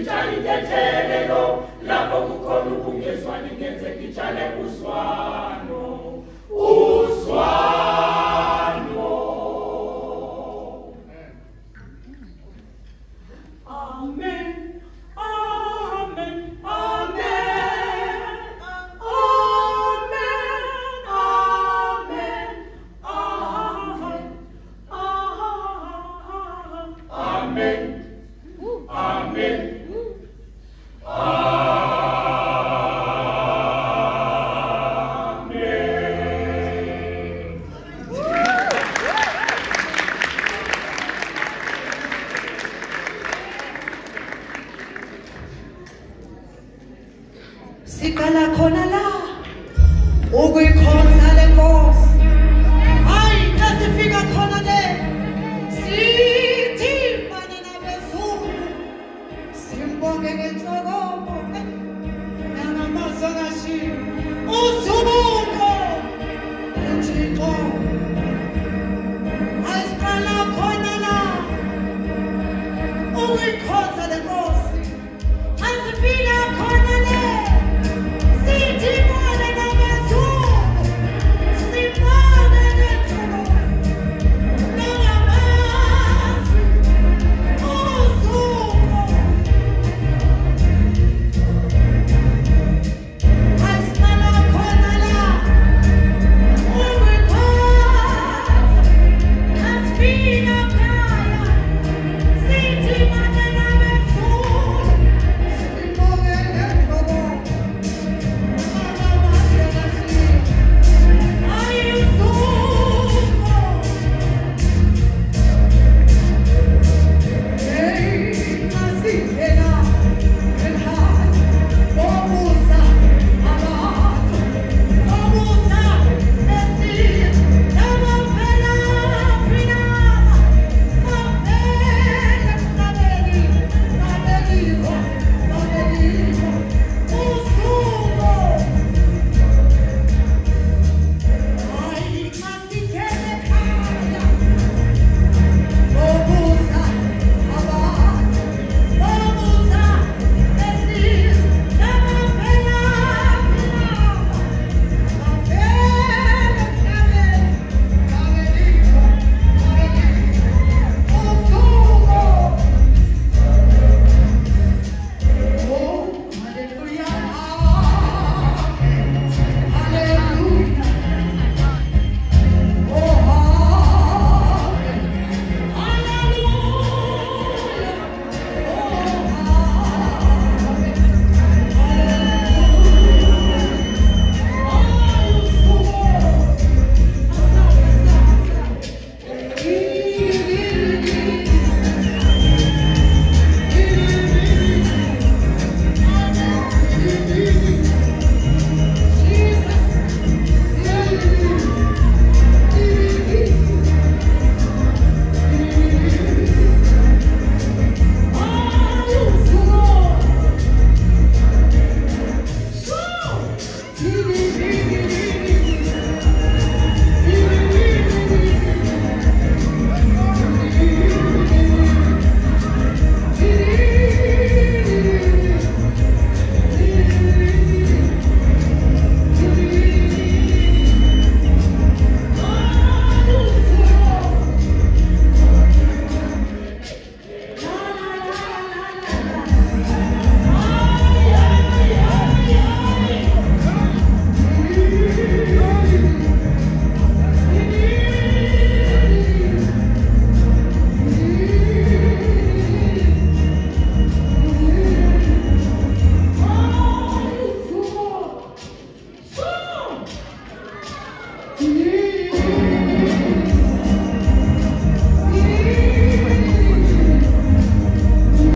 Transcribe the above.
Italy de cielo We 难